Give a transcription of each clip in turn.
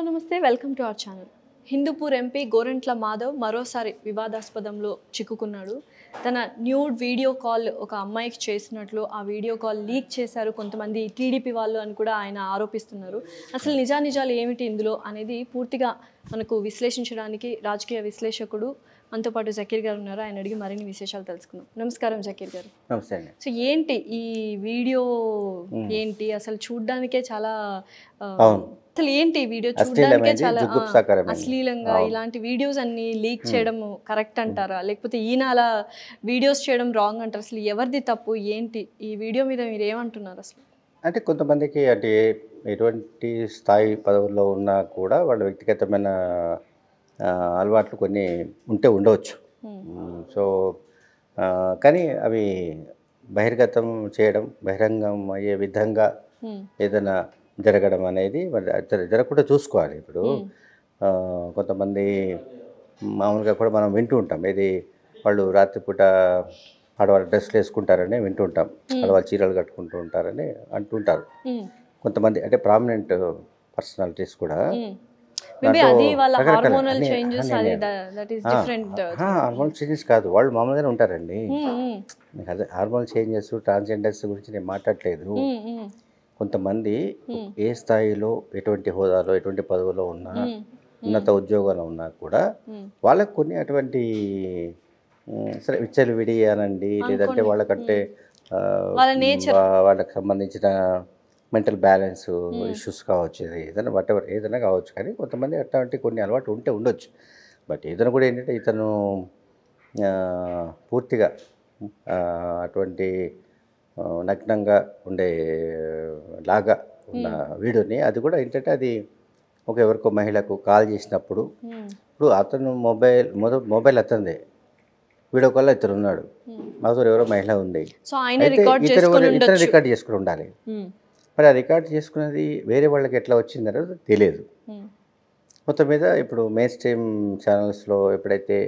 Hello నమస్తే. Welcome to our channel. Hindupur MP Gorantla Madhav మరోసారి వివాదాస్పదంలో చిక్కుకున్నాడు. తన న్యూడ్ వీడియో కాల్ ఒక అమ్మాయికి చేసినట్లు ఆ వీడియో కాల్ లీక్ చేశారు కొంతమంది టీడీపీ వాళ్ళు అని కూడా ఆయన ఆరోపిస్తున్నారు. అసలు నిజానిజాలు ఏమిటి ఇందులో అనేది పూర్తిగా మనకు విశ్లేషించడానికి రాజకీయ విశ్లేషకుడు మనతో పాటు జకీర్ గారు ఉన్నారు. ఆయన అడిగి మరిన్ని విశేషాలు తెలుసుకుందాం. నమస్కారం జకీర్ గారు. నమస్తే సో ఏంటి ఈ వీడియో ఏంటి? అసలు చూడ్డానికే చాలా. అసలు ఏంటి ఈ వీడియో చూడ్డానికే చాలా. అశ్లీలంగా. ఇలాంటి వీడియోస్ అన్ని లీక్ చేయడం కరెక్ట్ అంటారా? లేకపోతే ఈయన అలా వీడియోస్ చేయడం రాంగ్ అంటారు? అసలు ఎవరిది తప్పు? ఏంటి? ఈ వీడియో మీద మీరు ఏమంటున్నారు అసలు? అంటే కొంతమందికి అంటే ఎటువంటి స్థాయి పదవుల్లో ఉన్నా కూడా వాళ్ళ వ్యక్తిగతమైన అలవాట్లు కొన్ని ఉంటే ఉండవచ్చు. సో కానీ అవి బహిర్గతం చేయడం బహిరంగం అయ్యే విధంగా. ఏదైనా జరగడం అనేది జరగకుండా చూసుకోవాలి. ఇప్పుడు కొంతమంది మామూలుగా కూడా మనం వింటూ ఉంటాం. ఇది వాళ్ళు రాత్రిపూట ఆడవాళ్ళు డ్రెస్సులు వేసుకుంటారని వింటూ ఉంటాం. ఆడవాళ్ళు చీరలు కట్టుకుంటూ ఉంటారని అంటుంటారు. కొంతమంది అంటే ప్రామినెంట్ పర్సనాలిటీస్ కూడా హార్మోనల్ చేంజెస్ కాదు. వాళ్ళు మామూలుగానే ఉంటారండి. అదే హార్మోన్ చేంజెస్ ట్రాన్స్జెండర్స్ గురించి నేను మాట్లాడలేదు. కొంతమంది ఏ స్థాయిలో ఎటువంటి హోదాలో ఎటువంటి పదవిలో ఉన్నా ఉన్నత ఉద్యోగంలో ఉన్నా కూడా వాళ్ళకు కొన్ని అటువంటి సరే విచ్చలు విడి అనండి లేదంటే వాళ్ళకంటే వాళ్ళకి సంబంధించిన మెంటల్ బ్యాలెన్స్ ఇష్యూస్ కావచ్చు ఏదైనా వాట్ ఎవర్ ఏదైనా కావచ్చు. కానీ కొంతమంది అట్లాంటి కొన్ని అలవాటు ఉంటే ఉండొచ్చు. బట్ ఇతను కూడా ఏంటంటే ఇతను పూర్తిగా అటువంటి నగ్నంగా ఉండే లాగా ఉన్న వీడియోని అది కూడా ఏంటంటే అది ఒక ఎవరికో మహిళకు కాల్ చేసినప్పుడు ఇప్పుడు అతను మొబైల్ మొబైల్ అతనిదే. వీడియో కాల్లో ఇతను ఉన్నాడు. మాతో ఎవరో మహిళ ఉంది. అయితే రికార్డ్ ఇతను చేసుకొని రికార్డ్ ఉండాలి. మరి ఆ రికార్డ్ చేసుకున్నది వేరే వాళ్ళకి ఎట్లా వచ్చిందనేది తెలియదు. మొత్తం మీద ఇప్పుడు మెయిన్ స్ట్రీమ్ ఛానల్స్లో ఎప్పుడైతే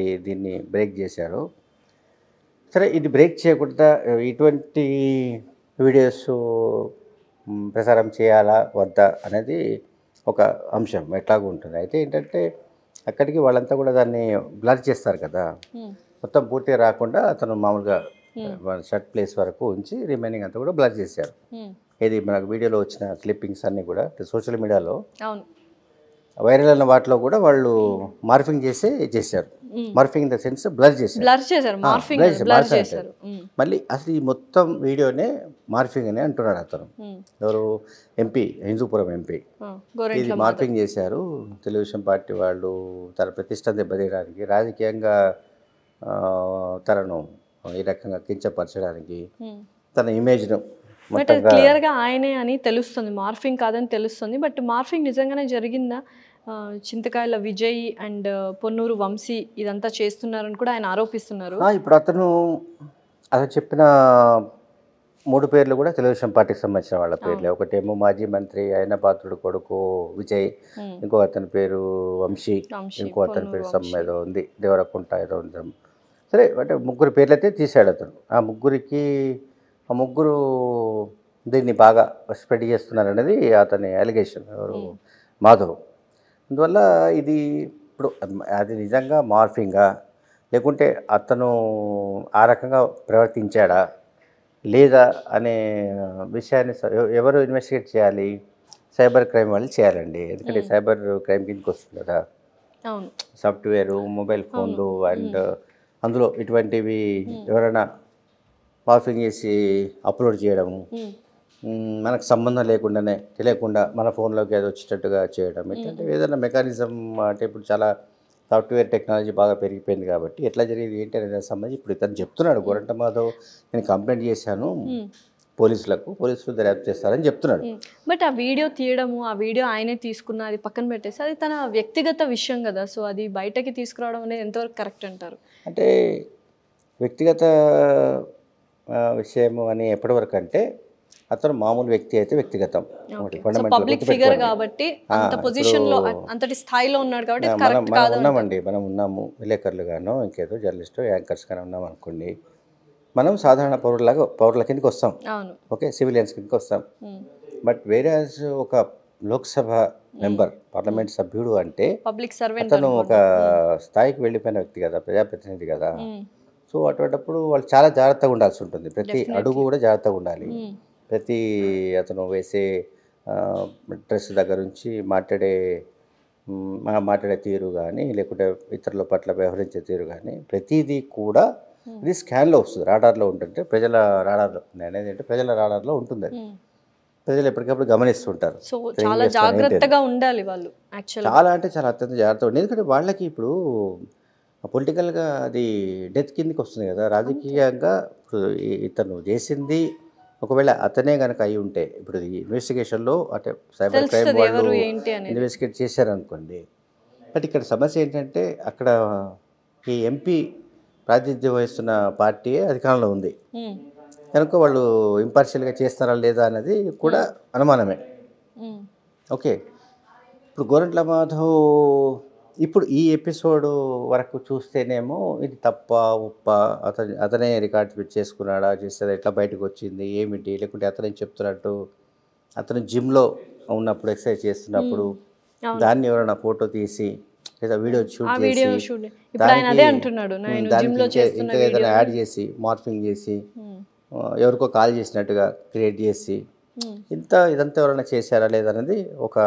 ఈ దీన్ని బ్రేక్ చేశారో సరే ఇది బ్రేక్ చేయకుండా ఇటువంటి వీడియోస్ ప్రసారం చేయాలా వద్దా అనేది ఒక అంశం ఎట్లాగూ ఉంటుంది. అయితే ఏంటంటే అక్కడికి వాళ్ళంతా కూడా దాన్ని బ్లర్ చేస్తారు కదా. మొత్తం పూర్తిగా రాకుండా అతను మామూలుగా షర్ట్ ప్లేస్ వరకు ఉంచి రిమైనింగ్ అంతా కూడా బ్లర్ చేశారు. ఇది మనకు వీడియోలో వచ్చిన క్లిప్పింగ్స్ అన్నీ కూడా సోషల్ మీడియాలో వైరల్ అయిన వాటిలో కూడా వాళ్ళు మార్ఫింగ్ చేసి చేశారు. Morphing in the sense blur చేశారు. బ్లర్ చేశారు మార్ఫింగ్ చేశారు, బ్లర్ మార్ఫింగ్ చేశారు. మళ్ళీ అసలు ఈ మొత్తం వీడియోనే మార్ఫింగ్ అని అంటున్నాడు అతను. ఎవరు? ఎంపీ హిందూపురం ఎంపీ ఇది మార్ఫింగ్ చేశారు. తెలుగుదేశం పార్టీ వాళ్ళు తన ప్రతిష్ట దెబ్బతీయడానికి రాజకీయంగా తనను ఈ రకంగా కించపరచడానికి. తన ఇమేజ్ను బట్ మొత్తంగా క్లియర్గా ఆయనే అని తెలుస్తుంది. మార్ఫింగ్ కాదని తెలుస్తుంది. బట్ మార్ఫింగ్ నిజంగానే జరిగిందా? చింతకాయల విజయ్ అండ్ పొన్నూరు వంశీ ఇదంతా చేస్తున్నారని కూడా ఆయన ఆరోపిస్తున్నారు. ఇప్పుడు అతను అతను చెప్పిన మూడు పేర్లు కూడా తెలుగుదేశం పార్టీకి సంబంధించిన వాళ్ళ పేర్లే. ఒకటేమో మాజీ మంత్రి అయిన పాత్రుడు కొడుకు విజయ్. ఇంకో అతని పేరు వంశీ ఇంకో అతని పేరు సమ్ ఏదో ఉంది దేవరకుంట ఏదో ఉంది. సరే అంటే ముగ్గురు పేర్లు అయితే తీశాడు అతను. ఆ ముగ్గురికి ఆ ముగ్గురు దీన్ని బాగా స్ప్రెడ్ చేస్తున్నారు అనేది అతని అలిగేషన్. ఎవరు? మాధవ్. అందువల్ల ఇది ఇప్పుడు అది నిజంగా మార్ఫింగా లేకుంటే అతను ఆ రకంగా ప్రవర్తించాడా లేదా అనే విషయాన్ని ఎవరు ఇన్వెస్టిగేట్ చేయాలి? సైబర్ క్రైమ్ వాళ్ళు చేయాలండి. ఎందుకంటే సైబర్ క్రైమ్ కిందకి వస్తుంది కదా. సాఫ్ట్వేరు మొబైల్ ఫోన్లు అండ్ అందులో ఇటువంటివి ఎవరైనా మార్ఫింగ్ చేసి అప్లోడ్ చేయడము. మనకు సంబంధం లేకుండానే తెలియకుండా మన ఫోన్లోకి ఏదో వచ్చేటట్టుగా చేయడం ఇట్లాంటి ఏదైనా మెకానిజం అంటే ఇప్పుడు చాలా సాఫ్ట్వేర్ టెక్నాలజీ బాగా పెరిగిపోయింది కాబట్టి ఎట్లా జరిగింది ఏంటి అనే దానికి సంబంధించి ఇప్పుడు ఇతను చెప్తున్నాడు. గోరంట మాధవ్ నేను కంప్లైంట్ చేశాను. పోలీసులకు పోలీసులు దర్యాప్తు చేస్తారని చెప్తున్నాడు. బట్ ఆ వీడియో తీయడము ఆ వీడియో ఆయనే తీసుకున్న అది పక్కన పెట్టేసి అది తన వ్యక్తిగత విషయం కదా. సో అది బయటకి తీసుకురావడం అనేది ఎంతవరకు కరెక్ట్ అంటారు? అంటే వ్యక్తిగత ఆ, విషయము అని ఎప్పటి వరకు అంటే అతను మామూలు వ్యక్తి అయితే వ్యక్తిగతం. Public figure. కాబట్టి ఆ, అంత పొజిషన్లో ఇప్పుడు- అంతటి స్థాయిలో ఉన్నాడు కాబట్టి మనం ఉన్నామండి. మనం ఉన్నాము. విలేకరులు గానో ఇంకేదో జర్నలిస్టు యాంకర్స్ గానో ఉన్నాం అనుకోండి. మనం సాధారణ పౌరులాగా పౌరుల కిందకి వస్తాం. ఓకే? సివిలియన్స్ కిందకి వస్తాం. ఉమ్, బట్ వేరే ఒక లోక్సభ మెంబర్ పార్లమెంట్ సభ్యుడు అంటే పబ్లిక్ సర్వెంట్ అతను ఒక స్థాయికి వెళ్ళిపోయిన వ్యక్తి కదా ప్రజాప్రతినిధి కదా. సో అటువంటిప్పుడు వాళ్ళు చాలా జాగ్రత్తగా ఉండాల్సి ఉంటుంది. ప్రతి అడుగు కూడా జాగ్రత్తగా ఉండాలి. ప్రతి అతను వేసే డ్రెస్ దగ్గర నుంచి మాట్లాడే మాట్లాడే తీరు కానీ లేకుంటే ఇతరుల పట్ల వ్యవహరించే తీరు కానీ ప్రతిదీ కూడా ఇది స్కాన్లో వస్తుంది. రాడార్లో ఉంటుంది ప్రజల రాడార్లో నేను అనేది అంటే ప్రజల రాడార్లో ఉంటుంది అది ప్రజలు ఎప్పటికప్పుడు గమనిస్తుంటారు. సో చాలా జాగ్రత్తగా ఉండాలి వాళ్ళు చాలా అంటే చాలా అత్యంత జాగ్రత్తగా ఉంది ఎందుకంటే వాళ్ళకి ఇప్పుడు పొలిటికల్గా అది డెత్ కిందకి వస్తుంది కదా. రాజకీయంగా ఇతను చేసింది ఒకవేళ అతనే కనుక అయి ఉంటే ఇప్పుడు ఈ ఇన్వెస్టిగేషన్లో అంటే సైబర్ క్రైమ్ వాళ్ళు ఇన్వెస్టిగేట్ చేశారనుకోండి బట్ ఇక్కడ సమస్య ఏంటంటే అక్కడ ఈ ఎంపీ ప్రాతినిధ్యం వహిస్తున్న పార్టీ అధికారంలో ఉంది. కనుక వాళ్ళు ఇంపార్షియల్గా చేస్తారా లేదా అనేది కూడా అనుమానమే. ఓకే. ఇప్పుడు గోరంట్ల మాధవ్ ఇప్పుడు ఈ ఎపిసోడ్ వరకు చూస్తేనేమో ఇది తప్ప ఉప్ప అతని అతనే రికార్డ్ చేసుకున్నాడా చేస్తే ఎట్లా బయటకు వచ్చింది ఏమిటి లేకుంటే అతనే చెప్తున్నట్టు అతను జిమ్లో ఉన్నప్పుడు ఎక్సర్సైజ్ చేస్తున్నప్పుడు. దాన్ని ఎవరైనా ఫోటో తీసి లేదా వీడియో షూట్ చేసి దానికి ఏదైనా యాడ్ చేసి మార్ఫింగ్ చేసి ఎవరికో కాల్ చేసినట్టుగా క్రియేట్ చేసి. ఇంత ఇదంతా ఎవరైనా చేశారా లేదనేది ఒక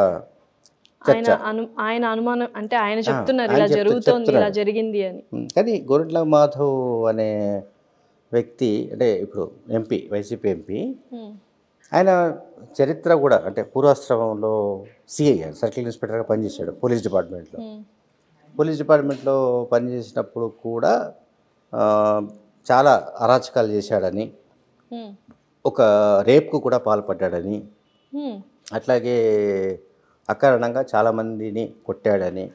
ఆయన ఆయన అనుమానం అంటే ఆయన చెప్తున్నారు ఇలా జరుగుతోంది ఇలా. జరిగింది అని. కానీ గోరంట్ల మాధవ్ అనే వ్యక్తి అంటే ఇప్పుడు ఎంపీ వైసీపీ ఎంపీ ఆయన చరిత్ర కూడా అంటే పూర్వాశ్రమంలో సిఐ సర్కిల్ ఇన్స్పెక్టర్గా పనిచేశాడు పోలీస్ డిపార్ట్మెంట్లో. పోలీస్ డిపార్ట్మెంట్లో పనిచేసినప్పుడు కూడా చాలా అరాచకాలు చేశాడని ఒక రేప్కు కూడా పాల్పడ్డాడని అట్లాగే అకారణంగా చాలామందిని కొట్టాడని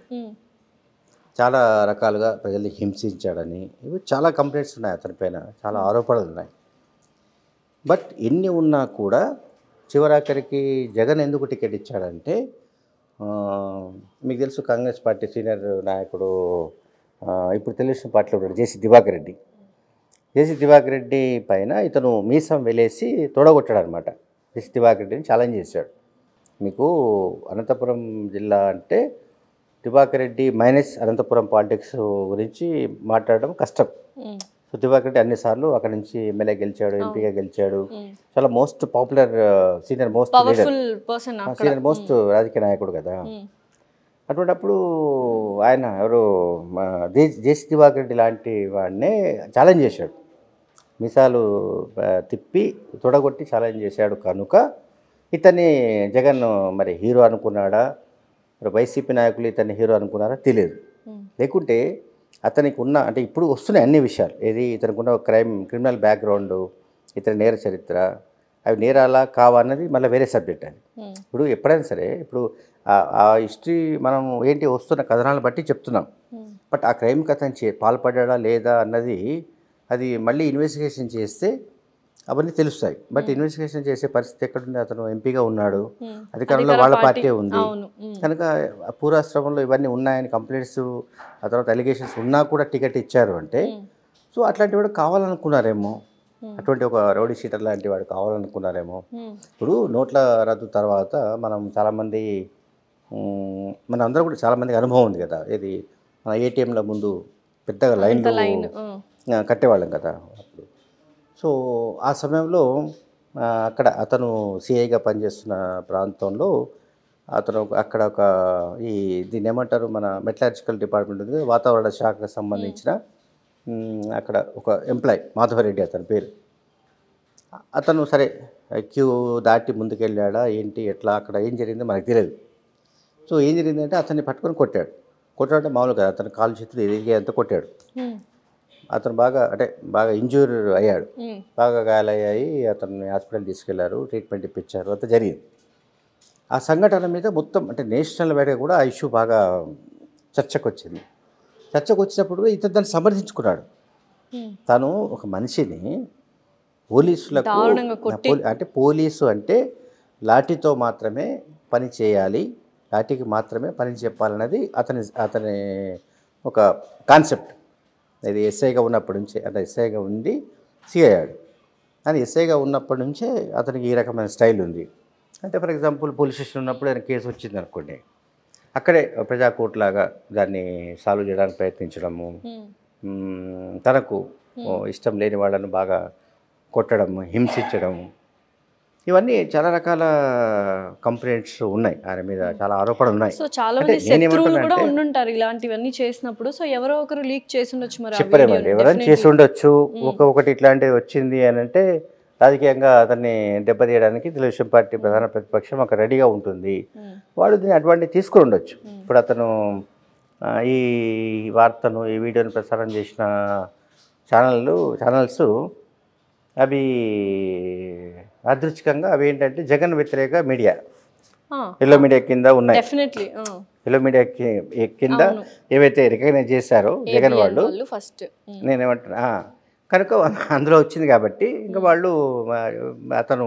చాలా రకాలుగా ప్రజల్ని హింసించాడని ఇవి చాలా కంప్లైంట్స్ ఉన్నాయి అతనిపైన చాలా ఆరోపణలు ఉన్నాయి. బట్ ఎన్ని ఉన్నా కూడా చివరాఖరికి జగన్ ఎందుకు టికెట్ ఇచ్చాడంటే మీకు తెలుసు కాంగ్రెస్ పార్టీ సీనియర్ నాయకుడు ఇప్పుడు తెలుగుదేశం పార్టీలో ఉన్నాడు జేసీ దివాకర్ రెడ్డి. జేసీ దివాకర్ రెడ్డి పైన ఇతను మీసం వెలేసి తొడగొట్టాడు అనమాట జేసీ దివాకర్ రెడ్డిని ఛాలెంజ్ చేశాడు. మీకు అనంతపురం జిల్లా అంటే దివాకర్ రెడ్డి మైనస్ అనంతపురం పాలిటిక్స్ గురించి మాట్లాడడం కష్టం. సో దివాకర్ రెడ్డి అన్నిసార్లు అక్కడ నుంచి ఎమ్మెల్యే గెలిచాడు ఎంపీగా గెలిచాడు. చాలా most popular senior most senior most రాజకీయ నాయకుడు కదా. అటువంటిప్పుడు ఆయన ఎవరు జేసీ దివాకర్ రెడ్డి లాంటి వాడినే ఛాలెంజ్ చేశాడు. మిసాలు ఆ, తిప్పి తొడగొట్టి ఛాలెంజ్ చేశాడు కనుక ఇతన్ని జగన్ మరి హీరో అనుకున్నాడా? మరి వైసీపీ నాయకులు ఇతన్ని హీరో అనుకున్నారా? తెలియదు లేకుంటే అతనికి ఉన్న అంటే ఇప్పుడు వస్తున్నాయి అన్ని విషయాలు. ఏది ఇతనికి ఉన్న క్రైమ్ క్రిమినల్ బ్యాక్గ్రౌండ్ ఇతని నేర చరిత్ర అవి నేరాలా కావా అన్నది మళ్ళీ వేరే సబ్జెక్ట్ అది. ఇప్పుడు ఎప్పుడైనా సరే ఇప్పుడు ఆ- హిస్టరీ మనం ఏంటి వస్తున్న కథనాలను బట్టి చెప్తున్నాం. బట్ ఆ క్రైమ్కి అతను చే పాల్పడ్డా లేదా అన్నది అది మళ్ళీ ఇన్వెస్టిగేషన్ చేస్తే అవన్నీ తెలుస్తాయి. బట్ ఇన్వెస్టిగేషన్ చేసే పరిస్థితి ఎక్కడుంది? అతను ఎంపీగా ఉన్నాడు. అధికారంలో అధికార వాళ్ళ పార్టీ- ఉంది. కనుక పూర్వాశ్రమంలో ఇవన్నీ ఉన్నాయని కంప్లైంట్స్ ఆ తర్వాత అలిగేషన్స్ ఉన్నా కూడా టికెట్ ఇచ్చారు అంటే సో అట్లాంటి వాడు కావాలనుకున్నారేమో. అటువంటి ఒక రౌడీ షీటర్ లాంటి వాడు కావాలనుకున్నారేమో. ఇప్పుడు నోట్ల రద్దు తర్వాత మనం చాలామంది మన అందరూ కూడా చాలామందికి అనుభవం ఉంది కదా. ఇది మన ఏటీఎంల ముందు పెద్దగా లైన్ కట్టేవాళ్ళం కదా. సో ఆ సమయంలో అక్కడ అతను సిఐగా పనిచేస్తున్న ప్రాంతంలో అతను అక్కడ ఒక ఈ దీన్ని ఏమంటారు? మన మెటలాజికల్ డిపార్ట్మెంట్ ఉంది వాతావరణ శాఖకు సంబంధించిన మ్, అక్కడ ఒక ఎంప్లాయ్ మాధవరెడ్డి అతని పేరు. అతను సరే క్యూ దాటి ముందుకెళ్ళాడా? ఏంటి? ఎట్లా? అక్కడ ఏం జరిగిందో మనకు తెలియదు సో ఏం జరిగిందంటే అతన్ని పట్టుకొని కొట్టాడు. కొట్టాడంటే మామూలుగా అతను కాలు చేతులు ఎదిగే అంత కొట్టాడు. ఉమ్, అతను బాగా అంటే బాగా ఇంజూర్ అయ్యాడు. బాగా గాయాలయ్యాయి అతన్ని హాస్పిటల్ తీసుకెళ్ళారు ట్రీట్మెంట్ ఇప్పించారు అంత జరిగింది. ఆ సంఘటన మీద మొత్తం అంటే నేషనల్ వైడ్గా కూడా ఆ ఇష్యూ బాగా చర్చకు వచ్చింది చర్చకు వచ్చినప్పుడు ఇతను దాన్ని సమర్థించుకున్నాడు. తను ఒక మనిషిని పోలీసులకు అంటే పోలీసు అంటే లాఠీతో మాత్రమే పని చేయాలి లాఠీకి మాత్రమే పని చెప్పాలన్నది అతని అతని ఒక కాన్సెప్ట్. ఇది ఎస్ఐగా ఉన్నప్పటి నుంచే అంటే ఎస్ఐగా ఉండి సి అయ్యాడు. కానీ ఎస్ఐగా ఉన్నప్పటి నుంచే అతనికి ఈ రకమైన స్టైల్ ఉంది. అంటే ఫర్ ఎగ్జాంపుల్ పోలీస్ స్టేషన్ ఉన్నప్పుడు ఆయన కేసు వచ్చింది అనుకోండి. అక్కడే ప్రజాకోర్టు లాగా దాన్ని సాల్వ్ చేయడానికి ప్రయత్నించడము తనకు ఇష్టం లేని వాళ్ళను బాగా కొట్టడం హింసించడం ఇవన్నీ చాలా రకాల కంప్లైంట్స్ ఉన్నాయి. ఆయన మీద చాలా ఆరోపణలు ఉన్నాయి. సో చాలా మంది శత్రువులు కూడా ఉండుంటారు ఇలాంటివన్నీ చేసినప్పుడు. సో ఎవరో ఒకరు లీక్ చేసి ఉండొచ్చు మరి చెప్పలేమండి. ఎవరైనా. చేసి ఉండొచ్చు. ఒక ఒకటి ఇట్లాంటివి వచ్చింది అని అంటే రాజకీయంగా అతన్ని దెబ్బతీయడానికి తెలుగుదేశం పార్టీ ప్రధాన ప్రతిపక్షం అక్కడ రెడీగా ఉంటుంది. వాడు దీన్ని అడ్వాంటేజ్ తీసుకొని ఉండొచ్చు. ఇప్పుడు అతను ఈ వార్తను ఈ వీడియోని ప్రసారం చేసిన ఛానళ్ళు ఛానల్స్ అవి అదృచ్ఛికంగా అవి ఏంటంటే జగన్ వ్యతిరేక మీడియా. ఎల్లో మీడియా కింద ఉన్నాయి. ఎల్లో మీడియా కింద. ఏవైతే రికగ్నైజ్ చేశారో జగన్ వాళ్ళు ఫస్ట్ నేనేమంటున్నా కనుక అందులో వచ్చింది కాబట్టి ఇంకా వాళ్ళు అతను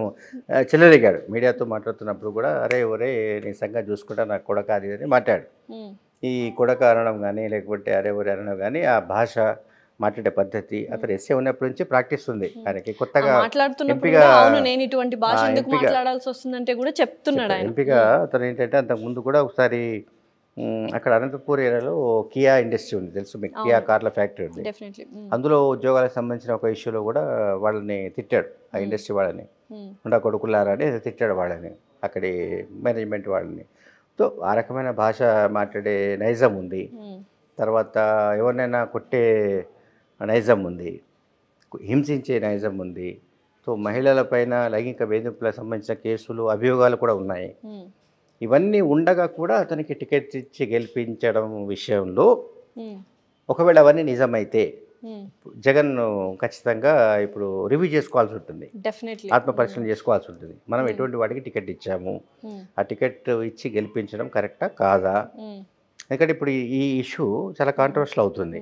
చెల్లెలిగాడు మీడియాతో మాట్లాడుతున్నప్పుడు కూడా అరే ఒరే నీ సంగతి చూసుకుంటా నాకు కొడక అది అని మాట్లాడు. ఈ కొడక అనడం కానీ లేకపోతే అరే ఒరే అనడం కానీ ఆ భాష మాట్లాడే పద్ధతి అతను ఎస్ఏ ఉన్నప్పటి నుంచి ప్రాక్టీస్ ఉంది ఆయనకి. కొత్తగా మాట్లాడుతున్నప్పుడు ఎంపీగా- కూడా అవును నేను ఇటువంటి భాష ఆ, ఎందుకు ఎంపీగా- మాట్లాడాల్సి వస్తుందంటే కూడా చెప్తున్నాడు ఆయన. ఎంపీగా అతను ఏంటంటే అంతకు ముందు కూడా ఒకసారి అక్కడ అనంతపూర్ ఏరియాలో కియా ఇండస్ట్రీ ఉంది తెలుసు మీకు కియా కార్ల ఫ్యాక్టరీ ఉంది. అందులో ఉద్యోగాలకు సంబంధించిన ఒక ఇష్యూలో కూడా వాళ్ళని తిట్టాడు ఆ ఇండస్ట్రీ వాళ్ళని. ఉండా కొడుకులారా అని తిట్టాడు వాళ్ళని అక్కడి మేనేజ్మెంట్ వాళ్ళని. సో ఆ రకమైన భాష మాట్లాడే నైజం ఉంది. తర్వాత ఎవరినైనా కొట్టే నైజం ఉంది. హింసించే నైజం ఉంది. సో మహిళల పైన లైంగిక వేధింపులకు సంబంధించిన కేసులు అభియోగాలు కూడా ఉన్నాయి. ఇవన్నీ ఉండగా కూడా అతనికి టికెట్ ఇచ్చి గెలిపించడం విషయంలో ఒకవేళ అవన్నీ నిజమైతే జగన్ ఖచ్చితంగా ఇప్పుడు రివ్యూ చేసుకోవాల్సి ఉంటుంది. ఆత్మపరిశీలన చేసుకోవాల్సి ఉంటుంది. మనం ఎటువంటి వాడికి టికెట్ ఇచ్చాము? ఆ టికెట్ ఇచ్చి గెలిపించడం కరెక్టా? కాదా? ఎందుకంటే ఇప్పుడు ఈ- ఈ ఇష్యూ చాలా కాంట్రవర్షియల్ అవుతుంది.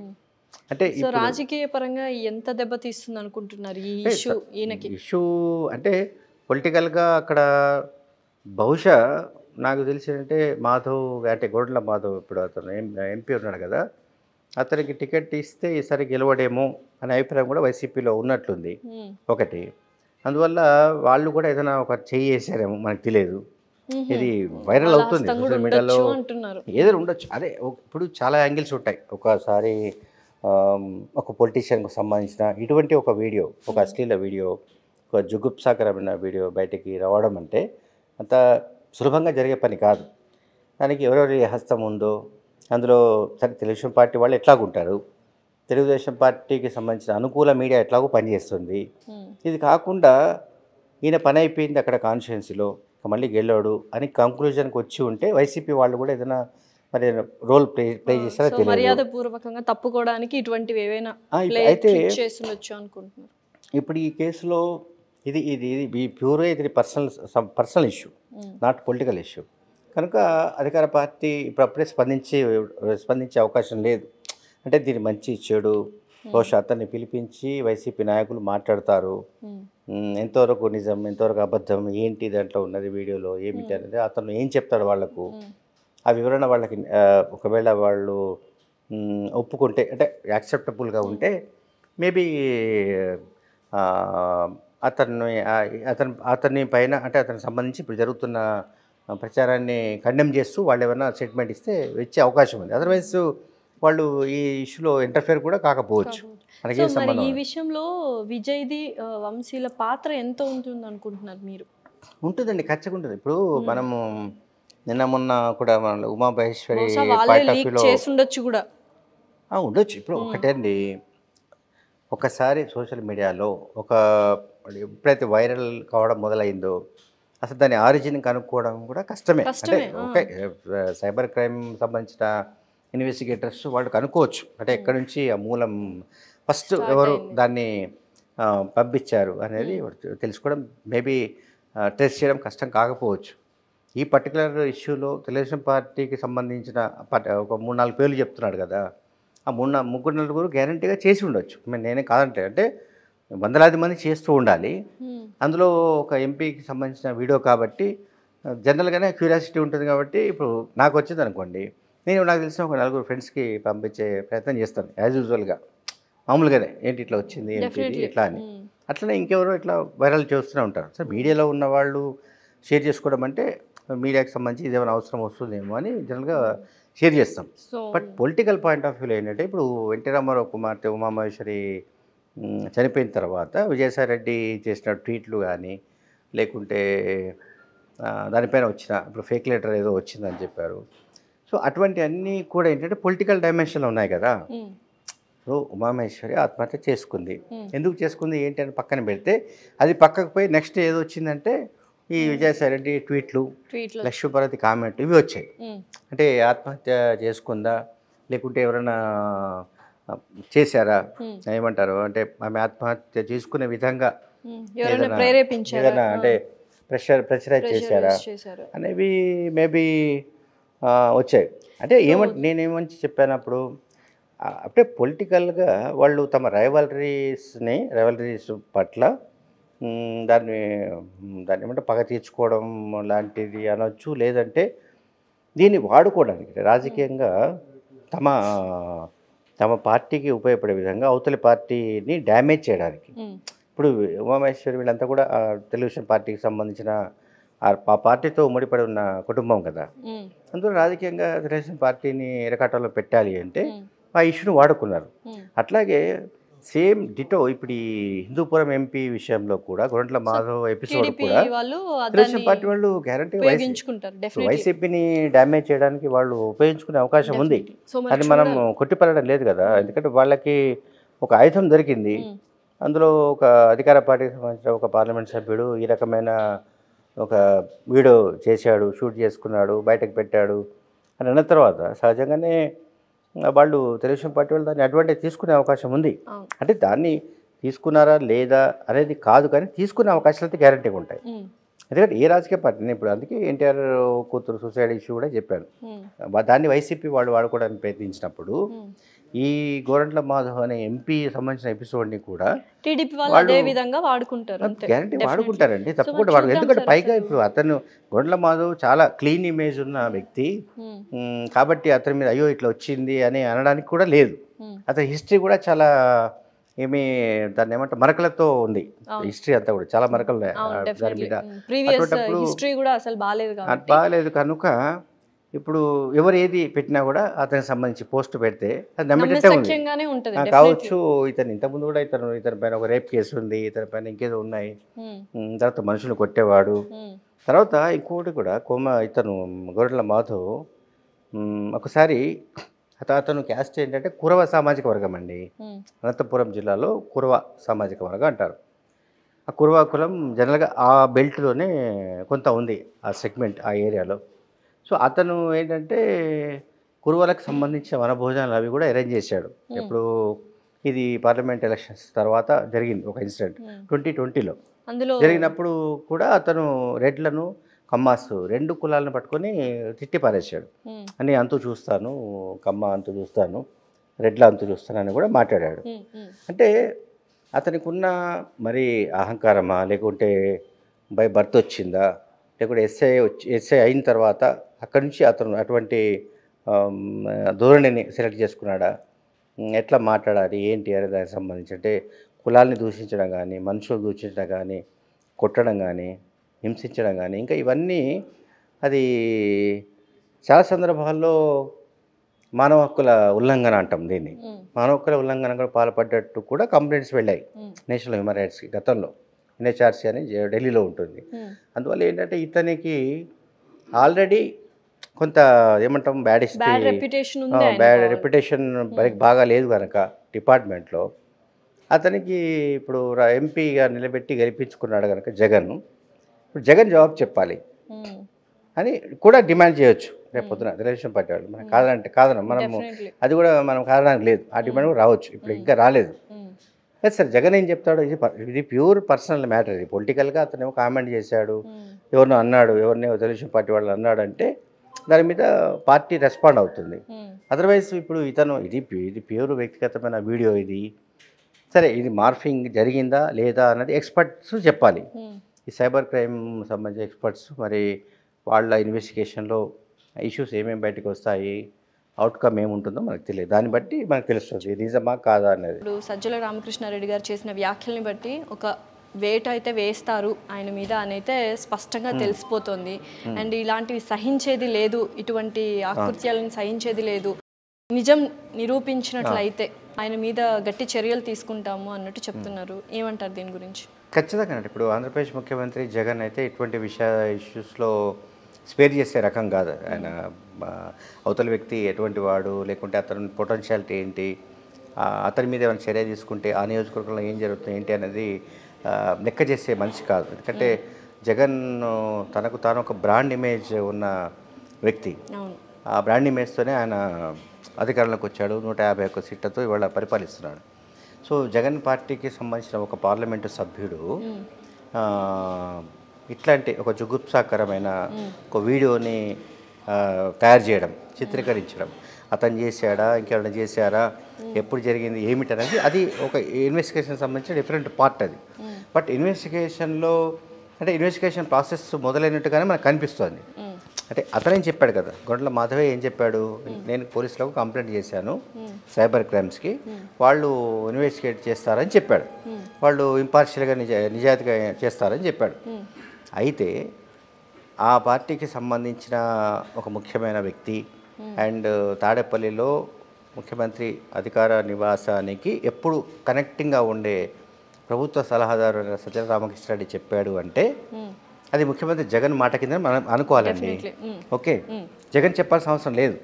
అంటే సో రాజకీయ పరంగా ఎంత దెబ్బతీస్తుంది అనుకుంటున్నారు ఈ ఇష్యూ ఈయనకి? ఇష్యూ అంటే పొలిటికల్గా అక్కడ బహుశా నాకు తెలిసి అంటే మాధవ్ అంటే గోడ్ల మాధవ్ ఇప్పుడు అతను ఎంపీ ఉన్నాడు కదా అతనికి టికెట్ ఇస్తే ఈసారి గెలవడేమో అనే అభిప్రాయం కూడా వైసీపీలో ఉన్నట్లుంది. ఒకటి. అందువల్ల వాళ్ళు కూడా ఏదైనా ఒక చెయ్యి వేసారేమో మనకు తెలియదు. ఇది వైరల్ అవుతుంది సోషల్ మీడియాలో. ఏదైనా ఉండొచ్చు. అదే ఇప్పుడు చాలా యాంగిల్స్ ఉంటాయి. ఒకసారి ఒక పొలిటీషియన్కు సంబంధించిన ఇటువంటి ఒక వీడియో ఒక అశ్లీల వీడియో ఒక జుగుప్సాకరమైన వీడియో బయటికి రావడం అంటే అంత సులభంగా జరిగే పని కాదు. దానికి ఎవరెవరి హస్తం ఉందో అందులో సరే తెలుగుదేశం పార్టీ వాళ్ళు ఎట్లాగుంటారు? తెలుగుదేశం పార్టీకి సంబంధించిన అనుకూల మీడియా ఎట్లాగో పనిచేస్తుంది. ఇది కాకుండా ఈయన పని అయిపోయింది అక్కడ కాన్స్టిట్యున్సీలో మళ్ళీ గెలవాడు అని కంక్లూజన్కి వచ్చి ఉంటే వైసీపీ వాళ్ళు కూడా ఏదైనా మరి రోల్ ప్లే ప్లే తెలియదు. మర్యాద పూర్వకంగా తప్పుకోవడానికి ఇటువంటివి ఏవైనా అయితే చేస్తుండొచ్చు అనుకుంటున్నారు. ఇప్పుడు ఈ కేసులో ఇది ఇది ఇది ఈ ప్యూర్గా ఇది personal personal issue. Not political issue కనుక అధికార పార్టీ ఇప్పుడు అప్పుడే స్పందించి స్పందించే అవకాశం లేదు. అంటే దీని మంచి చెడు బహుశా అతన్ని పిలిపించి వైసీపీ నాయకులు మాట్లాడతారు. ఎంతవరకు నిజం ఎంతవరకు అబద్ధం ఏంటి దాంట్లో ఉన్నది వీడియోలో ఏమిటి అనేది అతను ఏం చెప్తాడు వాళ్ళకు? ఉమ్. ఆ వివరణ వాళ్ళకి ఒకవేళ వాళ్ళు ఒప్పుకుంటే అంటే యాక్సెప్టబుల్గా ఉంటే మేబీ అతన్ని అతని అతని పైన అంటే అతనికి సంబంధించి ఇప్పుడు జరుగుతున్న ప్రచారాన్ని కండెమ్ చేస్తూ వాళ్ళు ఏమైనా స్టేట్మెంట్ ఇస్తే ఇచ్చే అవకాశం ఉంది. అదర్వైజ్ వాళ్ళు ఈ ఇష్యూలో ఇంటర్ఫేర్ కూడా కాకపోవచ్చు. ఈ విషయంలో విజయ్ది వంశీల పాత్ర ఎంత ఉంటుంది అనుకుంటున్నారు మీరు? ఉంటుందండి ఖచ్చితంగా ఉంటుంది. ఇప్పుడు మనము నిన్న మొన్న కూడా మన ఉమామహేశ్వరి ఉండొచ్చు కూడా. ఉండొచ్చు. ఇప్పుడు ఒకటే అండి ఒకసారి సోషల్ మీడియాలో ఒక ఎప్పుడైతే వైరల్ కావడం మొదలైందో అసలు దాని ఆరిజిన్ కనుక్కోవడం కూడా కష్టమే. అంటే. ఓకే సైబర్ క్రైమ్ సంబంధించిన ఇన్వెస్టిగేటర్స్ వాళ్ళు కనుక్కోవచ్చు. అంటే ఎక్కడి నుంచి ఆ మూలం ఫస్ట్ ఎవరు. దాన్ని పంపించారు అనేది తెలుసుకోవడం మేబీ టెస్ట్ చేయడం కష్టం కాకపోవచ్చు. ఈ పర్టికులర్ ఇష్యూలో తెలుగుదేశం పార్టీకి సంబంధించిన ఒక మూడు నాలుగు పేర్లు చెప్తున్నాడు కదా. ఆ మూడు ముగ్గురు నలుగురు గ్యారంటీగా చేసి ఉండొచ్చు. నేను నేనే కాదంటే అంటే వందలాది మంది చేస్తూ ఉండాలి. అందులో ఒక ఎంపీకి సంబంధించిన వీడియో కాబట్టి జనరల్గానే క్యూరియాసిటీ ఉంటుంది కాబట్టి ఇప్పుడు నాకు వచ్చింది అనుకోండి. నేను నాకు తెలిసిన ఒక నలుగురు ఫ్రెండ్స్కి పంపించే ప్రయత్నం చేస్తాను యాజ్ యూజువల్గా మామూలుగానే ఏంటి ఇట్లా వచ్చింది ఏంటి. ఇట్లా అని. అట్లనే ఇంకెవరో ఇట్లా వైరల్ చేస్తూనే ఉంటారు. సో మీడియాలో ఉన్న వాళ్ళు షేర్ చేసుకోవడం అంటే మీడియాకి సంబంధించి ఇదేమైనా అవసరం వస్తుందేమో అని జనరల్గా షేర్ చేస్తాం. So but political point of వ్యూలో ఏంటంటే ఇప్పుడు ఎన్టీ రామారావు కుమార్తె ఉమామహేశ్వరి చనిపోయిన తర్వాత విజయసాయి రెడ్డి చేసిన ట్వీట్లు కానీ లేకుంటే దానిపైన వచ్చిన ఇప్పుడు ఫేక్ లెటర్ ఏదో వచ్చిందని చెప్పారు. సో అటువంటి అన్నీ కూడా ఏంటంటే పొలిటికల్ డైమెన్షన్లో ఉన్నాయి కదా. ఇప్పుడు ఉమామహేశ్వరి ఆత్మహత్య చేసుకుంది. ఎందుకు చేసుకుంది ఏంటి అని పక్కన పెడితే అది పక్కకు పోయి నెక్స్ట్ ఏదో వచ్చిందంటే ఈ విజయసాయి రెడ్డి ట్వీట్లు లక్ష్మీభారతి కామెంట్ ఇవి వచ్చాయి. అంటే ఆత్మహత్య చేసుకుందా? లేకుంటే ఎవరైనా చేశారా? ఏమంటారు? అంటే ఆమె ఆత్మహత్య చేసుకునే విధంగా ఏదైనా- అంటే ప్రెషర్ ప్రెషరైజ్ చేశారా? అనేవి మేబీ వచ్చాయి. అంటే ఏమంటే నేనేమని చెప్పాను అప్పుడు ఆ, అంటే పొలిటికల్గా వాళ్ళు తమ రైవలరీస్ని రైవలరీస్ పట్ల దాన్ని దాన్ని ఏమంటే పగ తీర్చుకోవడం లాంటిది అనొచ్చు. లేదంటే దీన్ని వాడుకోవడానికి రాజకీయంగా తమ తమ పార్టీకి ఉపయోగపడే విధంగా అవతలి పార్టీని డ్యామేజ్ చేయడానికి. ఇప్పుడు ఉమామహేశ్వరి వీళ్ళంతా కూడా తెలుగుదేశం పార్టీకి సంబంధించిన ఆ పార్టీతో ముడిపడి ఉన్న కుటుంబం కదా. అందులో రాజకీయంగా తెలుగుదేశం పార్టీని ఎరకాటంలో పెట్టాలి అంటే ఆ ఇష్యూని వాడుకున్నారు. అట్లాగే సేమ్ డిటో ఇప్పుడు ఈ హిందూపురం ఎంపీ విషయంలో కూడా గొంట్ల మాధవ్ ఎపిసోడ్ కూడా తెలుగుదేశం పార్టీ వాళ్ళు గ్యారంటీ వైసీపీని డ్యామేజ్ చేయడానికి వాళ్ళు ఉపయోగించుకునే అవకాశం ఉంది. అది మనం కొట్టిపడడం లేదు కదా ఎందుకంటే వాళ్ళకి ఒక ఆయుధం దొరికింది. అందులో ఒక అధికార పార్టీకి సంబంధించిన ఒక పార్లమెంట్ సభ్యుడు ఈ రకమైన ఒక వీడియో చేశాడు షూట్ చేసుకున్నాడు బయటకు పెట్టాడు అని అన్న తర్వాత సహజంగానే వాళ్ళు తెలుగుదేశం పార్టీ వాళ్ళు దాన్ని అడ్వాంటేజ్ తీసుకునే అవకాశం ఉంది. అంటే దాన్ని తీసుకున్నారా లేదా అనేది కాదు కానీ తీసుకునే అవకాశాలు అయితే గ్యారంటీగా ఉంటాయి. ఎందుకంటే ఏ రాజకీయ పార్టీ ఇప్పుడు అందుకే ఎన్టీఆర్ కూతురు సూసైడ్ ఇష్యూ కూడా చెప్పాను. దాన్ని వైసీపీ వాళ్ళు వాడుకోవడానికి ప్రయత్నించినప్పుడు ఈ గోరంట్ల మాధవ్ అనే ఎంపీ సంబంధించిన ఎపిసోడ్ని కూడా టీడీపీ వాళ్ళు వాళ్ళు- అదే విధంగా వాడుకుంటారు గ్యారంటీ. వాడుకుంటారండి. తప్పకుండా వాడు ఎందుకంటే పైగా. ఇప్పుడు అతను గొండ్ల మాధవ్ చాలా క్లీన్ ఇమేజ్ ఉన్న వ్యక్తి. కాబట్టి అతని మీద అయ్యో ఇట్లా వచ్చింది అని అనడానికి కూడా లేదు. అతని హిస్టరీ కూడా చాలా ఏమి దాన్ని ఏమంటారు మరకలతో ఉంది. హిస్టరీ అంతా కూడా చాలా మరకలు దాని మీద బాగాలేదు కనుక ఇప్పుడు ఎవరు ఏది పెట్టినా కూడా అతనికి సంబంధించి పోస్ట్ పెడితే అది నమ్మేటట్టే ఉంది. కావచ్చు ఇతను ఇంతకుముందు కూడా ఇతను ఇతని పైన ఒక రేప్ కేసు ఉంది ఇతని పైన ఇంకేదో ఉన్నాయి. తర్వాత మనుషులు కొట్టేవాడు. తర్వాత ఇంకోటి కూడా కోమ ఇతను గొర్రెల మాధవ్ ఒకసారి అత అతను క్యాస్ట్ ఏంటంటే కురవ సామాజిక వర్గం అండి. అనంతపురం జిల్లాలో కురవ సామాజిక వర్గం అంటారు. ఆ కురవ కులం జనరల్గా ఆ బెల్ట్లోనే కొంత ఉంది ఆ సెగ్మెంట్ ఆ ఏరియాలో సో అతను ఏంటంటే కురువలకు సంబంధించిన వనభోజనాలు అవి కూడా అరేంజ్ చేశాడు. ఇప్పుడు ఇది పార్లమెంట్ ఎలక్షన్స్ తర్వాత జరిగింది ఒక ఇన్సిడెంట్. ట్వంటీ ట్వంటీలో అందులో జరిగినప్పుడు కూడా అతను రెడ్లను కమ్మాస్ రెండు కులాలను పట్టుకొని తిట్టి పారేశాడు. ఉమ్, అని అంతు చూస్తాను కమ్మ అంతు చూస్తాను రెడ్ల అంతు చూస్తానని కూడా మాట్లాడాడు. ఉమ్, అంటే అతనికి ఉన్న మరి అహంకారమా లేకుంటే బై బర్త్ వచ్చిందా లేకుంటే ఎస్ఐ వచ్చి ఎస్ఐ అయిన తర్వాత అక్కడి నుంచి అతను అటువంటి ధోరణిని సెలెక్ట్ చేసుకున్నాడా? ఎట్లా మాట్లాడాలి? ఏంటి అనే దానికి సంబంధించి అంటే కులాల్ని దూషించడం కానీ మనుషులు దూషించడం కానీ కొట్టడం కానీ హింసించడం కానీ ఇంకా ఇవన్నీ అది చాలా సందర్భాల్లో మానవ హక్కుల ఉల్లంఘన అంటాం దీన్ని. మానవ హక్కుల ఉల్లంఘన కూడా పాల్పడ్డట్టు కూడా కంప్లైంట్స్ వెళ్ళాయి. నేషనల్ హ్యూమన్ రైట్స్కి గతంలో. ఎన్హెచ్ఆర్సీ అని ఢిల్లీలో ఉంటుంది. అందువల్ల ఏంటంటే ఇతనికి ఆల్రెడీ కొంత ఏమంటాం బ్యాడ్ హిస్టరీ. బ్యాడ్ రెప్యుటేషన్ మనకి బాగా లేదు కనుక డిపార్ట్మెంట్లో. అతనికి ఇప్పుడు ఎంపీగా నిలబెట్టి గెలిపించుకున్నాడు కనుక జగన్. ఇప్పుడు జగన్ జవాబు చెప్పాలి. అని కూడా డిమాండ్ చేయొచ్చు. రేపు పొద్దున తెలుగుదేశం పార్టీ వాళ్ళు. మనం కాదంటే కాదనం. మనము. అది కూడా మనం కాదడానికి లేదు. ఆ డిమాండ్ కూడా రావచ్చు. ఇప్పుడు ఇంకా రాలేదు. లేదు సార్ జగన్ ఏం చెప్తాడు ఇది ఇది ప్యూర్ పర్సనల్ మ్యాటర్ ఇది. పొలిటికల్గా అతను ఏమో కామెంట్ చేశాడు. ఎవరినో అన్నాడు ఎవరినో తెలుగుదేశం పార్టీ వాళ్ళు అన్నాడు అంటే దాని మీద పార్టీ రెస్పాండ్ అవుతుంది. అదర్వైజ్ ఇప్పుడు ఇతను ఇది ఇది ప్యూర్ వ్యక్తిగతమైన వీడియో ఇది. సరే ఇది మార్ఫింగ్ జరిగిందా లేదా అన్నది ఎక్స్పర్ట్స్ చెప్పాలి. ఈ సైబర్ క్రైమ్ సంబంధించిన ఎక్స్పర్ట్స్ మరి వాళ్ళ ఇన్వెస్టిగేషన్లో ఇష్యూస్ ఏమేమి బయటకు వస్తాయి? అవుట్కమ్ ఏముంటుందో మనకు తెలియదు. దాన్ని బట్టి మనకు తెలుస్తుంది. నిజమా కాదా అనేది. ఇప్పుడు సజ్జల రామకృష్ణారెడ్డి గారు చేసిన వ్యాఖ్యల్ని బట్టి ఒక వేట అయితే వేస్తారు. ఆయన మీద అని అయితే స్పష్టంగా తెలిసిపోతుంది. అండ్ ఇలాంటివి సహించేది లేదు. ఇటువంటి ఆకృత్యాలను సహించేది లేదు. నిజం నిరూపించినట్లయితే ఆయన మీద గట్టి చర్యలు తీసుకుంటాము అన్నట్టు చెప్తున్నారు. ఏమంటారు దీని గురించి? ఖచ్చితంగా ఇప్పుడు ఆంధ్రప్రదేశ్ ముఖ్యమంత్రి జగన్ అయితే ఇటువంటి విషయ ఇష్యూస్లో స్పేర్ చేసే రకం కాదు. ఆయన అవతల వ్యక్తి ఎటువంటి వాడు లేకుంటే అతని పొటెన్షియాలిటీ ఏంటి అతని మీద ఏమైనా చర్య తీసుకుంటే ఆ నియోజకవర్గంలో ఏం జరుగుతుంది ఏంటి అనేది లెక్క చేసే మనిషి కాదు. ఎందుకంటే జగన్ తనకు తాను ఒక బ్రాండ్ ఇమేజ్ ఉన్న వ్యక్తి. ఆ బ్రాండ్ ఇమేజ్తోనే ఆయన అధికారంలోకి వచ్చాడు. నూట యాభై ఒక్క సీట్లతో ఇవాళ పరిపాలిస్తున్నాడు. సో జగన్ పార్టీకి సంబంధించిన ఒక పార్లమెంటు సభ్యుడు ఇట్లాంటి ఒక జుగుప్సాకరమైన ఒక వీడియోని తయారు చేయడం చిత్రీకరించడం. అతను చేశాడా ఇంకెవరైనా చేశారా ఎప్పుడు జరిగింది ఏమిటనేది అది ఒక ఇన్వెస్టిగేషన్ సంబంధించిన డిఫరెంట్ పార్ట్ అది. బట్ ఇన్వెస్టిగేషన్లో అంటే ఇన్వెస్టిగేషన్ ప్రాసెస్ మొదలైనట్టుగానే మనకు కనిపిస్తుంది. అంటే అతనేం చెప్పాడు కదా గొండల మాధవే ఏం చెప్పాడు నేను పోలీసులకు కంప్లైంట్ చేశాను సైబర్ క్రైమ్స్కి వాళ్ళు ఇన్వెస్టిగేట్ చేస్తారని చెప్పాడు. వాళ్ళు ఇంపార్షియల్గా నిజా నిజాయితీగా చేస్తారని చెప్పాడు. అయితే ఆ పార్టీకి సంబంధించిన ఒక ముఖ్యమైన వ్యక్తి అండ్ తాడేపల్లిలో ముఖ్యమంత్రి అధికార నివాసానికి ఎప్పుడు కనెక్టింగ్గా ఉండే ప్రభుత్వ సలహాదారు అయిన సత్య రామకృష్ణారెడ్డి చెప్పాడు అంటే అది ముఖ్యమంత్రి జగన్ మాట కింద మనం అనుకోవాలండి. ఓకే. జగన్ చెప్పాల్సిన అవసరం లేదు.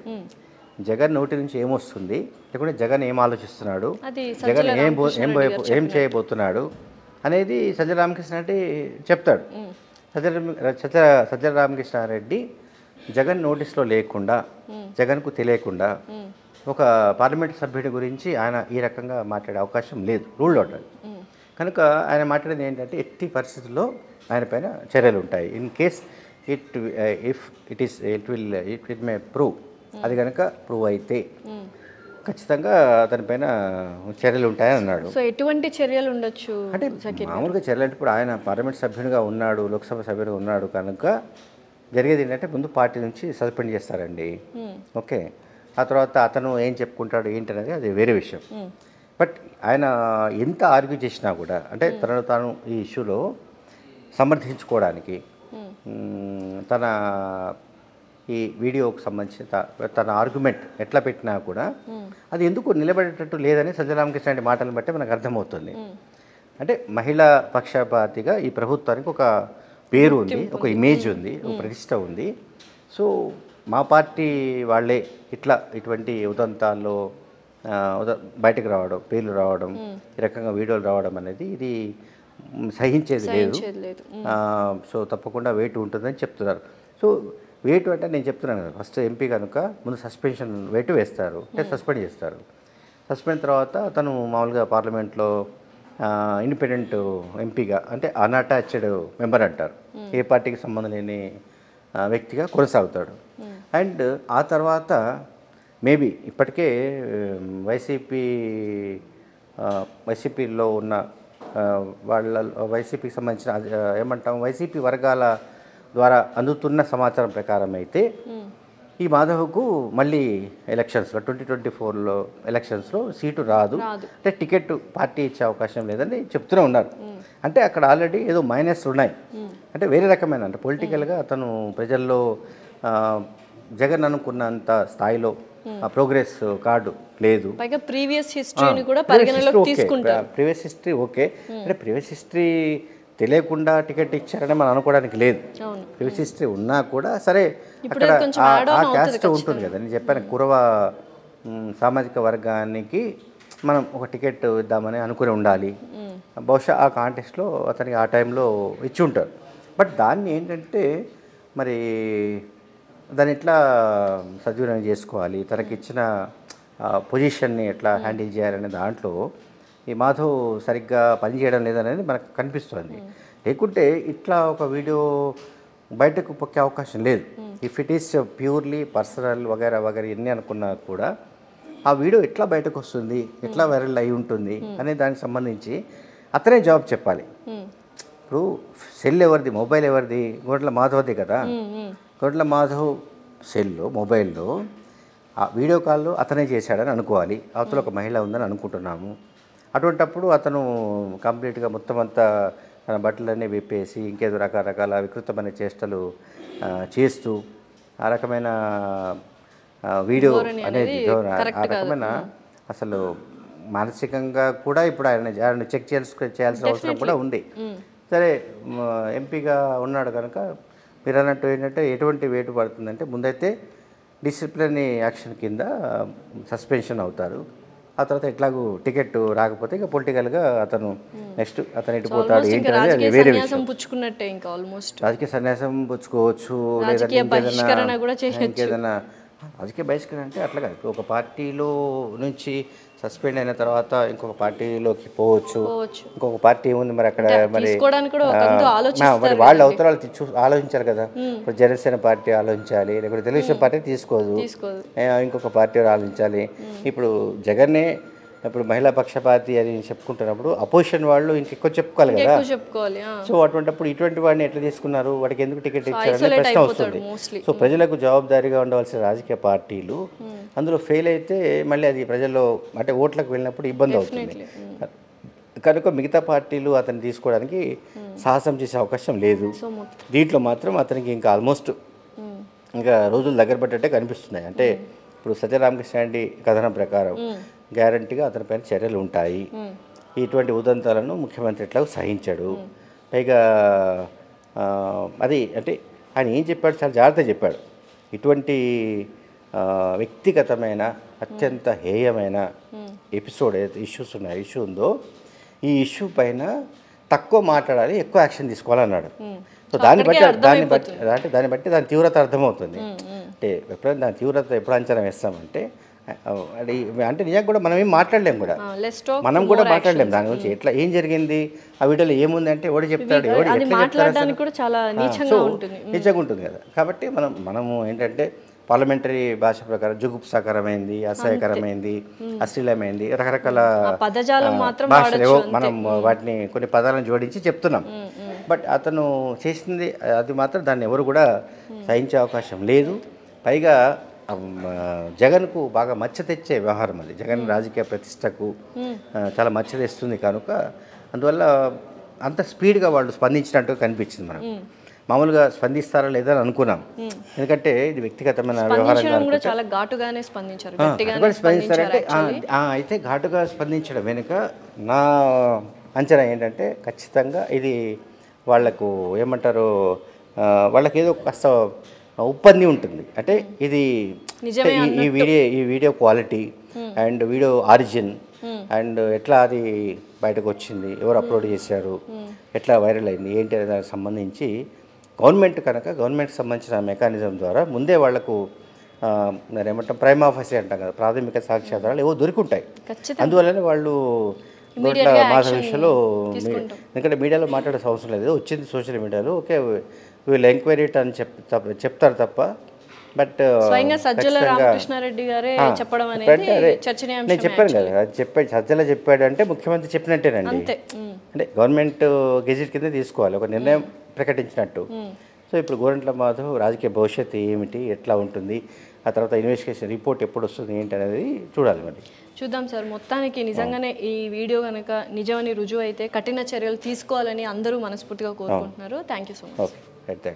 జగన్ నోటి నుంచి ఏమొస్తుంది? లేకుంటే జగన్ ఏం ఆలోచిస్తున్నాడు? జగన్ ఏం ఏం ఏం చేయబోతున్నాడు అనేది సజ్జల రామకృష్ణారెడ్డి చెప్తాడు. సజ్జ సజ్జల రామకృష్ణారెడ్డి జగన్ నోటీస్లో లేకుండా జగన్కు తెలియకుండా ఒక పార్లమెంట్ సభ్యుడి గురించి ఆయన ఈ రకంగా మాట్లాడే అవకాశం లేదు రూల్ అవుట్ కనుక ఆయన మాట్లాడేది ఏంటంటే ఎట్టి పరిస్థితుల్లో ఆయన పైన చర్యలు ఉంటాయి. In case it if it is it will it it may prove అది కనుక ప్రూవ్ అయితే ఖచ్చితంగా అతనిపైన చర్యలు ఉంటాయని అన్నాడు. సో ఎటువంటి చర్యలు ఉండొచ్చు అంటే మామూలుగా చర్యలు అంటే ఇప్పుడు ఆయన పార్లమెంట్ సభ్యునిగా ఉన్నాడు లోక్సభ సభ్యునిగా ఉన్నాడు కనుక జరిగేది ఏంటంటే ముందు పార్టీ నుంచి సస్పెండ్ చేస్తారండి. ఓకే. ఆ తర్వాత అతను ఏం చెప్పుకుంటాడు ఏంటనేది అది వేరే విషయం. బట్ ఆయన ఎంత ఆర్గ్యూ చేసినా కూడా అంటే తనను తాను ఈ ఇష్యూలో సమర్థించుకోవడానికి తన ఈ వీడియోకి సంబంధించి త- తన ఆర్గ్యుమెంట్ ఎట్లా పెట్టినా కూడా అది ఎందుకు నిలబడేటట్టు లేదని సజ్జరామకృష్ణ మాటలను బట్టి మనకు అర్థమవుతుంది. అంటే మహిళా పక్షపాతిగా ఈ ప్రభుత్వానికి ఒక పేరు ఉంది ఒక ఇమేజ్ ఉంది ఒక ప్రతిష్ట ఉంది. సో మా పార్టీ వాళ్ళే ఇట్లా ఇటువంటి ఉదంతాల్లో బయటకు రావడం పేర్లు రావడం ఈ రకంగా వీడియోలు రావడం అనేది ఇది సహించేది లేదు. సో తప్పకుండా వెయిట్ ఉంటుందని చెప్తున్నారు. సో వెయిట్ అంటే నేను చెప్తున్నాను కదా ఫస్ట్ ఎంపీ కనుక ముందు సస్పెన్షన్ వెయిట్ వేస్తారు అంటే సస్పెండ్ చేస్తారు. సస్పెండ్ తర్వాత అతను మామూలుగా పార్లమెంట్లో ఇండిపెండెంట్ ఎంపీగా అంటే అన్అటాచ్డ్ మెంబర్ అంటారు. ఏ పార్టీకి సంబంధం లేని వ్యక్తిగా కొనసాగుతాడు. అండ్ ఆ తర్వాత మేబీ ఇప్పటికే వైసీపీ వైసీపీలో ఉన్న వాళ్ళ వైసీపీకి సంబంధించిన ఏమంటాం వైసీపీ వర్గాల ద్వారా అందుతున్న సమాచారం ప్రకారం అయితే ఈ మాధవ్కు మళ్ళీ ఎలక్షన్స్లో ట్వంటీ ట్వంటీ ఫోర్లో ఎలక్షన్స్లో సీటు రాదు. అంటే టికెట్ పార్టీ ఇచ్చే అవకాశం లేదని చెప్తూనే ఉన్నారు. అంటే అక్కడ ఆల్రెడీ ఏదో మైనస్ ఉన్నాయి. అంటే వేరే రకమైన అంటే పొలిటికల్గా అతను ప్రజల్లో జగన్ అనుకున్నంత స్థాయిలో ఆ ప్రోగ్రెస్ కార్డు లేదు. పైగా ప్రీవియస్ హిస్టరీని కూడా పరిగణలోకి తీసుకుంటారు. Previous history okay. అంటే ప్రీవియస్ హిస్టరీ తెలియకుండా టికెట్ ఇచ్చారని మనం అనుకోవడానికి లేదు. ప్రీవియస్ హిస్టరీ ఉన్నా కూడా సరే అక్కడ ఆ- క్యాస్ట్ ఉంటుంది కదా. నేను చెప్పాను కురవ మ్, సామాజిక వర్గానికి మనం ఒక టికెట్ ఇద్దామని అనుకుని ఉండాలి. బహుశా ఆ కాంటెస్ట్లో అతనికి ఆ టైంలో ఇచ్చి ఉంటారు. బట్ దాన్ని ఏంటంటే మరి దాన్ని ఎట్లా సద్వినియోగం చేసుకోవాలి? తనకి ఇచ్చిన పొజిషన్ని ఎట్లా హ్యాండిల్ చేయాలనే దాంట్లో ఈ మాధవ్ సరిగ్గా పనిచేయడం లేదనేది మనకు కనిపిస్తుంది. లేకుంటే ఇట్లా ఒక వీడియో బయటకు పొక్కే అవకాశం లేదు. If it is purely personal వగైరా వగైరా ఎన్ని అనుకున్నా కూడా ఆ వీడియో ఎట్లా బయటకు వస్తుంది ఎట్లా వైరల్ అయి ఉంటుంది అనే దానికి సంబంధించి అతనే జవాబు చెప్పాలి. ఇప్పుడు సెల్ ఎవరిది మొబైల్ ఎవరిది? గోట్ల మాధవది కదా. గొడ్ల మాధవ్ సెల్లో మొబైల్లో ఆ వీడియో కాల్లో అతనే చేశాడని అనుకోవాలి. అవతల ఒక మహిళ ఉందని అనుకుంటున్నాము. అటువంటప్పుడు అతను కంప్లీట్గా మొత్తం అంతా తన బట్టలన్నీ విప్పేసి ఇంకేదో రకరకాల వికృతమైన చేష్టలు చేస్తూ ఆ రకమైన వీడియో అనేది ఆ- రకమైన అసలు మానసికంగా కూడా ఇప్పుడు ఆయన ఆయన చెక్ చేయాల్సి చేయాల్సిన అవసరం కూడా ఉంది. సరే ఎంపీగా ఉన్నాడు కనుక మీరు అన్నట్టు ఏంటంటే ఎటువంటి వేటు పడుతుందంటే ముందైతే డిసిప్లినరీ యాక్షన్ కింద సస్పెన్షన్ అవుతారు. ఆ తర్వాత ఎట్లాగూ టికెట్ రాకపోతే ఇక పొలిటికల్గా అతను నెక్స్ట్ అతను ఎటు పోతాడు ఏంటి అనేది వేరే విషయం. సన్యాసం పుచ్చుకున్నట్టే ఇంకా ఆల్మోస్ట్ రాజకీయ సన్యాసం పుచ్చుకోవచ్చు లేదంటే రాజకీయ ఇంకేదైనా రాజకీయ బహిష్కరణ అంటే అట్లా కాదు. ఒక పార్టీలో నుంచి సస్పెండ్ అయిన తర్వాత ఇంకొక పార్టీలోకి పోవచ్చు. ఇంకొక పార్టీ ఏముంది మరి అక్కడ మరి మరి వాళ్ళు అవతరాలు చూ ఆలోచించాలి కదా. ఇప్పుడు జనసేన పార్టీ ఆలోచించాలి లేకపోతే తెలుగుదేశం పార్టీ తీసుకోదు. ఇంకొక పార్టీ ఆలోచించాలి. ఇప్పుడు జగన్నే ఇప్పుడు మహిళా పక్షపాతి అని చెప్పుకుంటున్నప్పుడు అపోజిషన్ వాళ్ళు ఇంకెక్కువ చెప్పుకోవాలి కదా. సో అటువంటిప్పుడు ఇటువంటి వాడిని ఎట్లా తీసుకున్నారు? వాడికి ఎందుకు టికెట్ ఇచ్చారనే isolate ప్రశ్న వస్తుంది. సో ప్రజలకు జవాబుదారీగా ఉండవలసిన రాజకీయ పార్టీలు అందులో ఫెయిల్ అయితే మళ్ళీ అది ప్రజల్లో అంటే ఓట్లకు వెళ్ళినప్పుడు ఇబ్బంది అవుతుంది. కనుక మిగతా పార్టీలు అతన్ని తీసుకోవడానికి సాహసం చేసే అవకాశం లేదు. దీంట్లో మాత్రం అతనికి ఇంకా ఆల్మోస్ట్ ఉమ్. ఇంకా రోజులు దగ్గర పడ్డట్టే కనిపిస్తున్నాయి. అంటే ఇప్పుడు సత్యరామకృష్ణ రెడ్డి కథనం ప్రకారం గ్యారంటీగా అతని పైన చర్యలు ఉంటాయి. ఇటువంటి ఉదంతాలను ముఖ్యమంత్రి ఎట్లా సహించాడు. పైగా అది అంటే ఆయన ఏం చెప్పాడు? చాలా జాగ్రత్తగా చెప్పాడు. ఇటువంటి వ్యక్తిగతమైన అత్యంత హేయమైన ఎపిసోడ్ ఏదైతే ఇష్యూస్ ఉన్నాయో ఇష్యూ ఉందో ఈ ఇష్యూ పైన తక్కువ మాట్లాడాలి ఎక్కువ యాక్షన్ తీసుకోవాలన్నాడు. సో దాన్ని బట్టి దాన్ని బట్టి అంటే దాన్ని బట్టి దాని తీవ్రత అర్థమవుతుంది. అంటే ఎప్పుడైనా దాని తీవ్రత ఎప్పుడు అంచనా వేస్తామంటే అది అంటే నిజంగా కూడా మనం ఏం మాట్లాడలేం కూడా. మనం కూడా మాట్లాడలేం. దాని గురించి ఎట్లా ఏం జరిగింది ఆ వీడియోలో ఏముంది అంటే ఎవడు చెప్తాడు ఎవడు నీచంగా నిజంగా ఉంటుంది కదా. కాబట్టి మనం మనము ఏంటంటే పార్లమెంటరీ భాష ప్రకారం జుగుప్సాకరమైంది అసహ్యకరమైంది అశ్లీలమైంది రకరకాల భాషలు మనం వాటిని కొన్ని పదాలను జోడించి చెప్తున్నాం. బట్ అతను చేసింది అది మాత్రం దాన్ని ఎవరు కూడా సహించే అవకాశం లేదు. పైగా జగన్కు బాగా మచ్చ తెచ్చే వ్యవహారం అది. జగన్ రాజకీయ ప్రతిష్టకు చాలా మచ్చ తెస్తుంది కనుక అందువల్ల అంత స్పీడ్గా వాళ్ళు స్పందించినట్టు కనిపించింది మనకు. మామూలుగా స్పందిస్తారా లేదా అని అనుకున్నాం. ఎందుకంటే ఇది వ్యక్తిగతమైన వ్యవహారం చాలా ఘాటుగానే స్పందించారు స్పందిస్తారంటే అయితే ఘాటుగా స్పందించడం వెనుక నా అంచనా ఏంటంటే ఖచ్చితంగా ఇది వాళ్ళకు ఏమంటారు వాళ్ళకి ఏదో కాస్త ఉప్పంది ఉంటుంది. అంటే ఇది ఈ- వీడియో ఈ video quality and video origin and ఎట్లా అది బయటకు వచ్చింది ఎవరు అప్లోడ్ చేశారు ఎట్లా వైరల్ అయింది ఏంటి దానికి సంబంధించి గవర్నమెంట్ కనుక గవర్నమెంట్కి సంబంధించిన మెకానిజం ద్వారా ముందే వాళ్ళకు మరి ఏమంటాం ప్రైమ్ ఆఫీసే అంటాం కదా ప్రాథమిక సాక్ష్యాధారాలు ఏవో దొరికింటాయి. అందువల్లనే వాళ్ళు రోడ్ల మాధవ విషయంలో ఎందుకంటే మీడియాలో మాట్లాడాల్సిన అవసరం లేదు. వచ్చింది సోషల్ మీడియాలో ఓకే వీళ్ళు ఎంక్వైరీ అని చెప్తారు తప్ప బట్ స్వయంగా సజ్జల రామకృష్ణారెడ్డి గారే చెప్పడం అనేది అంటే అదే. చర్చనీయాంశం నేను చెప్పాను కదా అది చెప్పాడు సజ్జల చెప్పాడు అంటే ముఖ్యమంత్రి చెప్పినట్టేనండి. అంటే గవర్నమెంట్ గెజిట్ కింద తీసుకోవాలి. ఒక నిర్ణయం ప్రకటించినట్టు. సో ఇప్పుడు గోరంట్ల మాధవ్ రాజకీయ భవిష్యత్తు ఏమిటి? ఎట్లా ఉంటుంది? ఆ తర్వాత ఇన్వెస్టిగేషన్ రిపోర్ట్ ఎప్పుడు వస్తుంది ఏంటి అనేది చూడాలి మరి. చూద్దాం సార్. మొత్తానికి నిజంగానే ఈ వీడియో కనుక నిజమని రుజువు అయితే కఠిన చర్యలు తీసుకోవాలని అందరూ మనస్ఫూర్తిగా కోరుకుంటున్నారు. Thank you so much okay thank you